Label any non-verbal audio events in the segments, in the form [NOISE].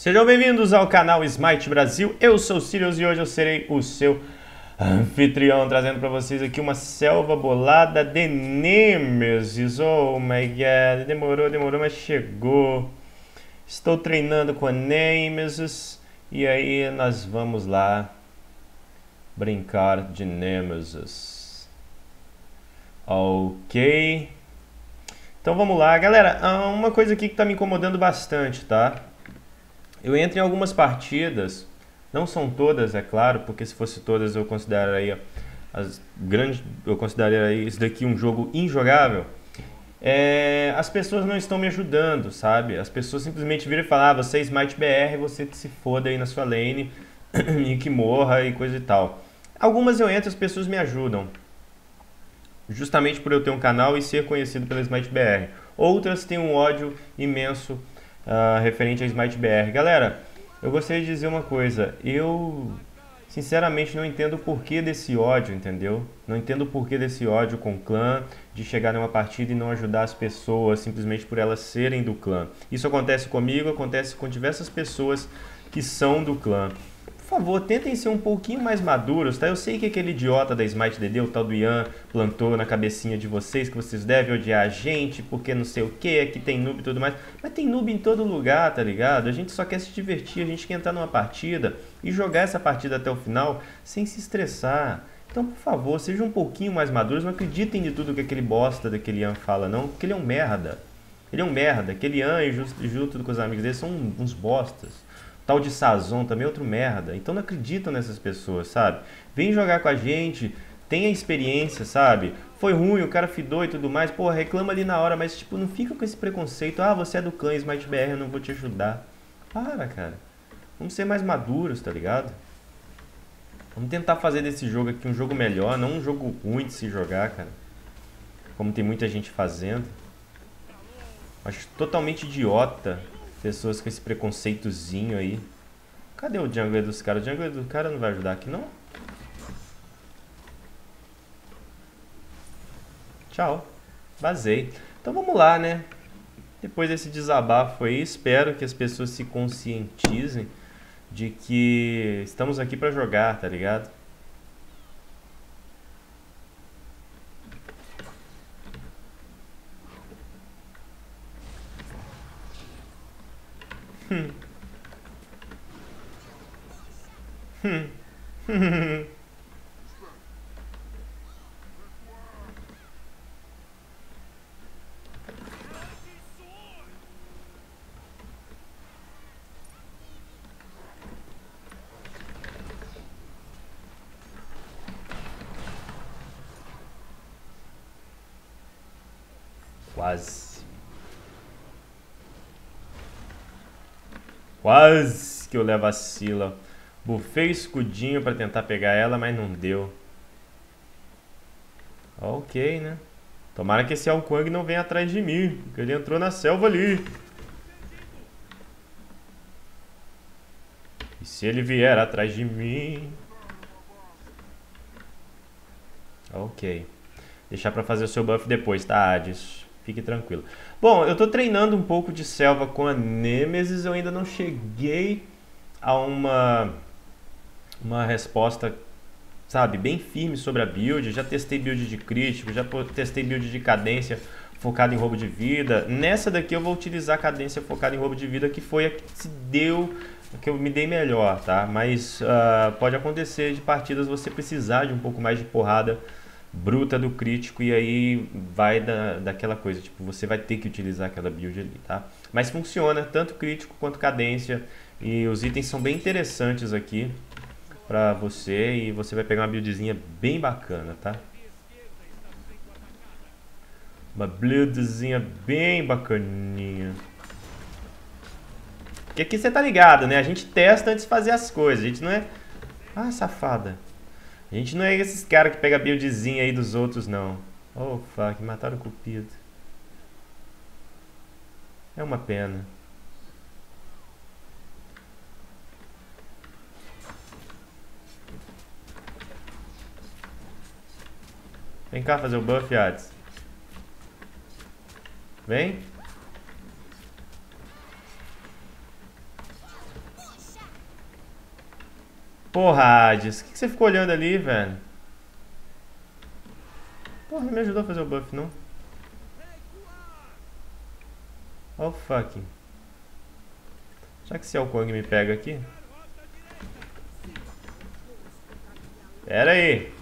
Sejam bem-vindos ao canal Smite Brasil. Eu sou o Sirius e hoje eu serei o seu anfitrião, trazendo para vocês aqui uma selva bolada de Nemesis. Oh my god, demorou, demorou, mas chegou. Estou treinando com a Nemesis e aí nós vamos lá brincar de Nemesis. Ok. Então vamos lá, galera. Ah, uma coisa aqui que está me incomodando bastante, tá? Eu entro em algumas partidas, não são todas, é claro, porque se fosse todas eu consideraria as grandes, eu consideraria isso daqui um jogo injogável. É, as pessoas não estão me ajudando, sabe? As pessoas simplesmente viram e falam: ah, você é Smite BR, você que se foda aí na sua lane [CLEARS THROAT] e que morra e coisa e tal. Algumas eu entro, as pessoas me ajudam, justamente por eu ter um canal e ser conhecido pela Smite BR. Outras têm um ódio imenso uh, referente a Smite BR. Galera, eu gostaria de dizer uma coisa. Eu, sinceramente, não entendo o porquê desse ódio, entendeu? Não entendo o porquê desse ódio com o clã, de chegar numa partida e não ajudar as pessoas simplesmente por elas serem do clã. Isso acontece comigo, acontece com diversas pessoas que são do clã favor, tentem ser um pouquinho mais maduros, tá? Eu sei que aquele idiota da Smite DD, o tal do Ian, plantou na cabecinha de vocês que vocês devem odiar a gente, porque não sei o que, aqui tem noob e tudo mais. Mas tem noob em todo lugar, tá ligado? A gente só quer se divertir, a gente quer entrar numa partida e jogar essa partida até o final sem se estressar. Então, por favor, sejam um pouquinho mais maduros, não acreditem de tudo que aquele bosta daquele Ian fala, não, porque ele é um merda. Ele é um merda. Aquele Ian e junto com os amigos dele são uns bostas tal de Sazon também é outro merda. Então não acreditam nessas pessoas, sabe? Vem jogar com a gente, tenha experiência, sabe? Foi ruim, o cara fidou e tudo mais, pô, reclama ali na hora, mas tipo, não fica com esse preconceito, ah, você é do clã Smite BR, eu não vou te ajudar. Para, cara. Vamos ser mais maduros, tá ligado? Vamos tentar fazer desse jogo aqui um jogo melhor, não um jogo ruim de se jogar, cara. Como tem muita gente fazendo. Acho totalmente idiota Pessoas com esse preconceitozinho aí. Cadê o jungler dos caras? O jungler do cara não vai ajudar aqui, não? Tchau. Vazei. Então vamos lá, né? Depois desse desabafo aí, espero que as pessoas se conscientizem de que estamos aqui para jogar, tá ligado? Hum. Hum. Quase. Quase que eu levo a Sila. Bufei escudinho para tentar pegar ela, mas não deu. Ok, né? Tomara que esse Alquang não venha atrás de mim, porque ele entrou na selva ali. E se ele vier atrás de mim... Ok. Deixar pra fazer o seu buff depois, tá, Hades? Fique tranquilo. Bom, eu estou treinando um pouco de selva com a Nemesis. Eu ainda não cheguei a uma, uma resposta, sabe, bem firme sobre a build. Já testei build de crítico, já testei build de cadência focada em roubo de vida. Nessa daqui eu vou utilizar a cadência focada em roubo de vida, que foi a que se deu que eu me dei melhor, tá? Mas uh, pode acontecer de partidas você precisar de um pouco mais de porrada bruta do crítico e aí vai da, daquela coisa, tipo, você vai ter que utilizar aquela build ali, tá? Mas funciona, tanto crítico quanto cadência, e os itens são bem interessantes aqui pra você, e você vai pegar uma buildzinha bem bacana, tá? Uma buildzinha bem bacaninha. Porque aqui você tá ligado, né? A gente testa antes de fazer as coisas, a gente não é... Ah, safada. A gente não é esses caras que pega buildzinha aí dos outros, não. Oh, fuck, mataram o cupido. É uma pena. Vem cá fazer o buff, Hades. Vem. Porra, Hades, o que, que você ficou olhando ali, velho? Porra, não me ajudou a fazer o buff, não? Oh, fucking. Já que esse Alkong me pega aqui... Pera aí.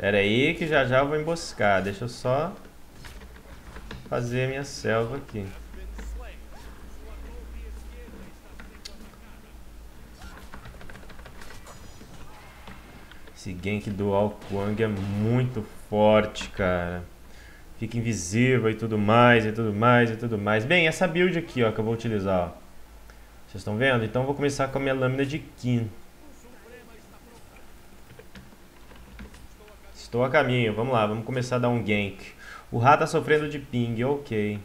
Pera aí que já já eu vou emboscar. Deixa eu só fazer minha selva aqui. Esse gank do Alquang é muito forte, cara. Fica invisível e tudo mais, e tudo mais, e tudo mais. Bem, essa build aqui, ó, que eu vou utilizar, ó. Vocês estão vendo? Então eu vou começar com a minha lâmina de Kin. Estou a caminho, vamos lá, vamos começar a dar um gank. O Ra tá sofrendo de ping, ok.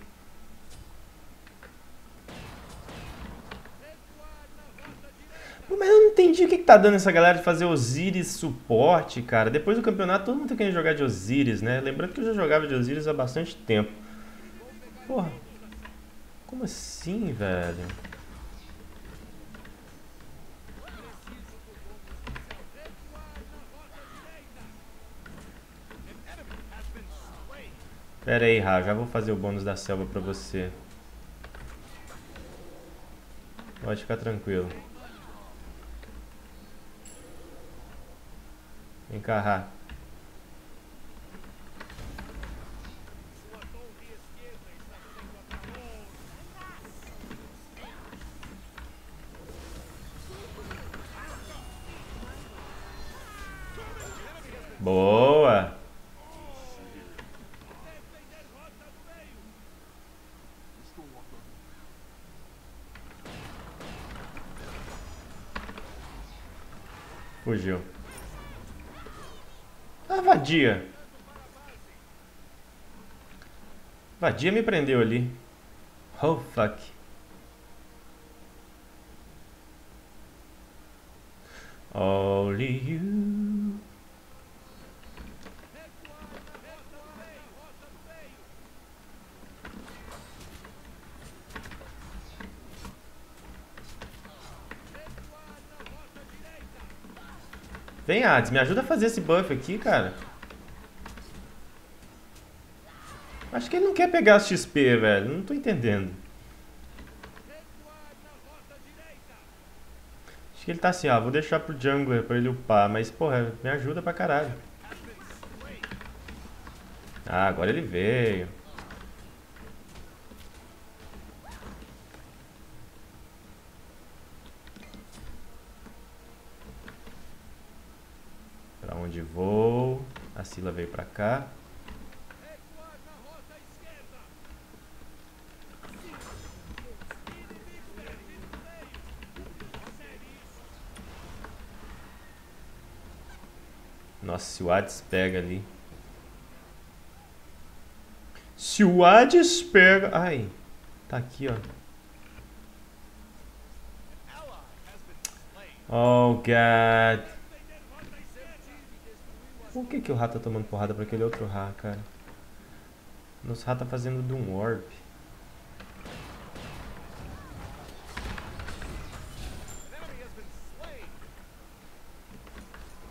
Pô, mas eu não entendi o que, que tá dando essa galera de fazer Osiris suporte, cara. Depois do campeonato todo mundo tá querendo jogar de Osiris, né? Lembrando que eu já jogava de Osiris há bastante tempo. Porra. Como assim, velho? Pera aí, Ra, já vou fazer o bônus da selva pra você. Pode ficar tranquilo. Vem cá, Ra. Boa! Fugiu. Ah, vadia. Vadia me prendeu ali. Oh, fuck. Vem, Hades, me ajuda a fazer esse buff aqui, cara. Acho que ele não quer pegar as XP, velho. Não tô entendendo. Acho que ele tá assim, ó. Vou deixar pro jungler pra ele upar. Mas, porra, me ajuda pra caralho. Ah, agora ele veio. Onde vou? A Sila veio pra cá. Nossa, se o Hades pega ali. Se o Hades pega... Ai, tá aqui, ó. Oh, God. Por que, que o Ra tá tomando porrada pra aquele outro Ra, cara? Nosso Ra tá fazendo Doom Warp.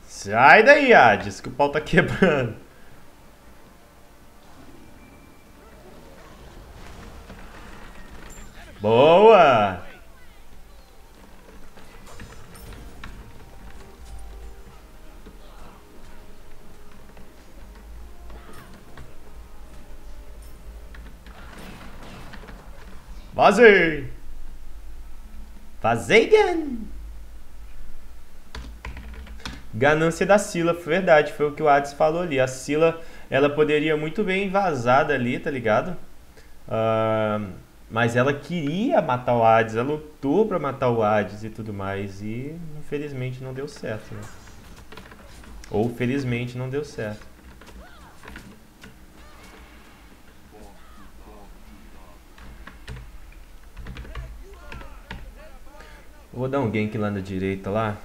Sai daí, Hades, que o pau tá quebrando. Boa! Vazei! Vazeigan! Ganância da Sila, verdade, foi o que o Hades falou ali. A Sila, ela poderia muito bem vazar dali, tá ligado? Uh, mas ela queria matar o Hades, ela lutou pra matar o Hades e tudo mais. E infelizmente não deu certo, né? Ou felizmente não deu certo. Vou dar um gank lá na direita lá.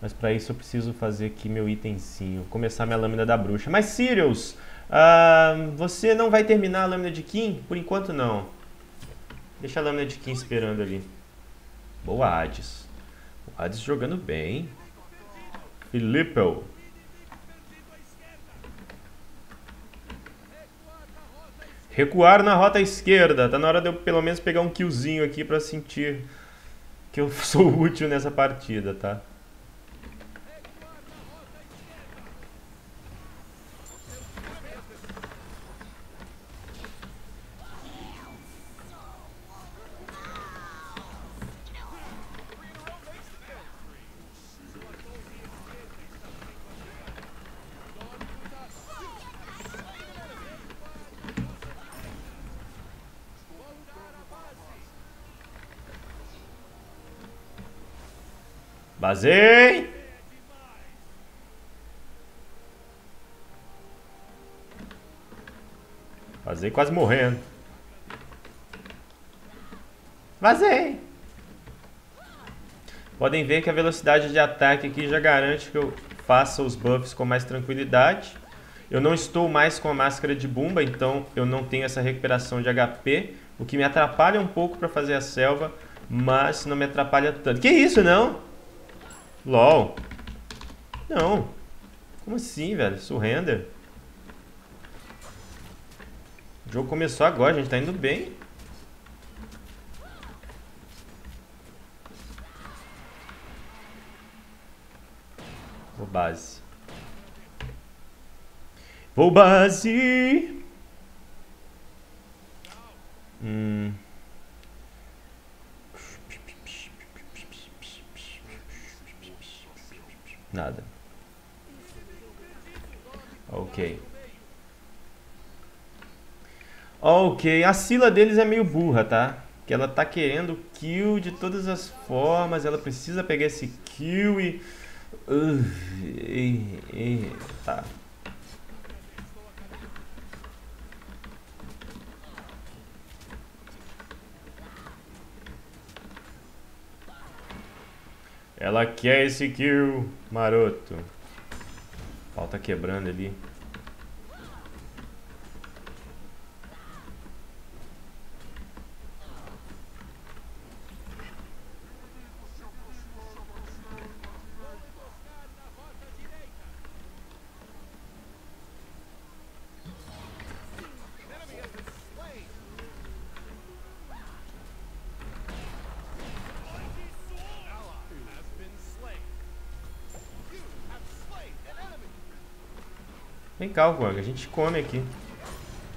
Mas para isso eu preciso fazer aqui meu itemzinho. Começar minha lâmina da bruxa. Mas Sirius, uh, você não vai terminar a lâmina de Kim? Por enquanto não. Deixa a lâmina de Kim esperando ali. Boa, Hades. O Hades jogando bem. Filipe. Recuar na rota esquerda. Tá na hora de eu pelo menos pegar um killzinho aqui pra sentir que eu [LAUGHS] sou útil nessa partida, tá? Vazei! Vazei quase morrendo. Vazei! Podem ver que a velocidade de ataque aqui já garante que eu faça os buffs com mais tranquilidade. Eu não estou mais com a máscara de bumba, então eu não tenho essa recuperação de HP, o que me atrapalha um pouco para fazer a selva, mas não me atrapalha tanto. Que isso, não? LOL. Não. Como assim, velho? Surrender? O jogo começou agora, a gente tá indo bem. Vou base. Vou base. Hum. Nada. Ok. Ok, a Sila deles é meio burra, tá? Que ela tá querendo kill de todas as formas, ela precisa pegar esse kill e... Uh, e, e tá. Ela quer esse kill, maroto. Falta quebrando ali. Vem cá, Wang, a gente come aqui.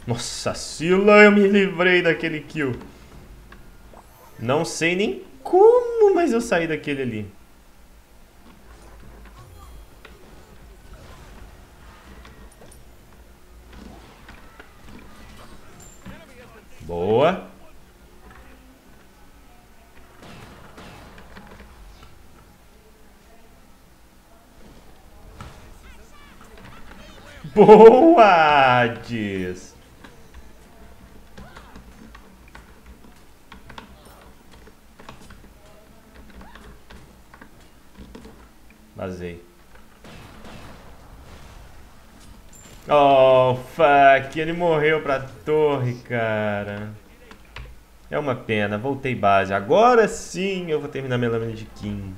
Nossa, Sila, eu me livrei daquele kill. Não sei nem como, mas eu saí daquele ali. Boa, Hades! Vazei. Oh, fuck. Ele morreu pra torre, cara. É uma pena. Voltei base. Agora sim eu vou terminar minha lâmina de Kim.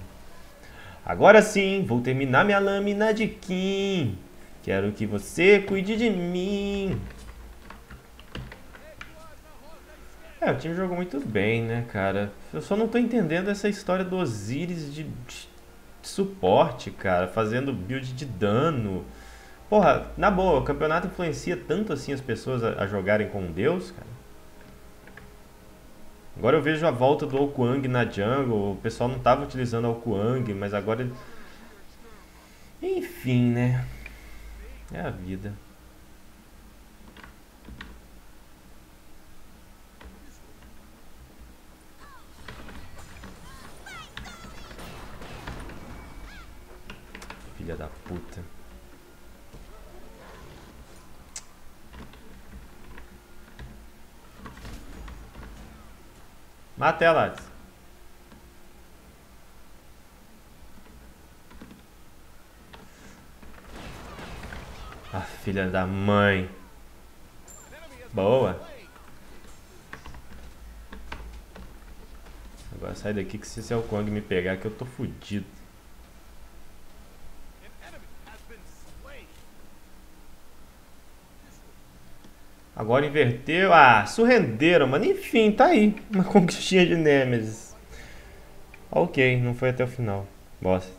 Agora sim, vou terminar minha lâmina de Kim. Quero que você cuide de mim. É, o time jogou muito bem, né, cara? Eu só não tô entendendo essa história do Osiris de, de suporte, cara, fazendo build de dano. Porra, na boa, o campeonato influencia tanto assim as pessoas a, a jogarem com Deus, cara. Agora eu vejo a volta do Okuang na jungle, o pessoal não tava utilizando o Okuang, mas agora... Enfim, né? É a vida. Filha da puta. Mata ela. Filha da mãe. Boa. Agora sai daqui que se o Kong me pegar que eu tô fudido. Agora inverteu. Ah, surrenderam, mano. Enfim, tá aí. Uma [LAUGHS] conquistinha de Nemesis. Ok, não foi até o final. Bosta.